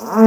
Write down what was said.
Ah.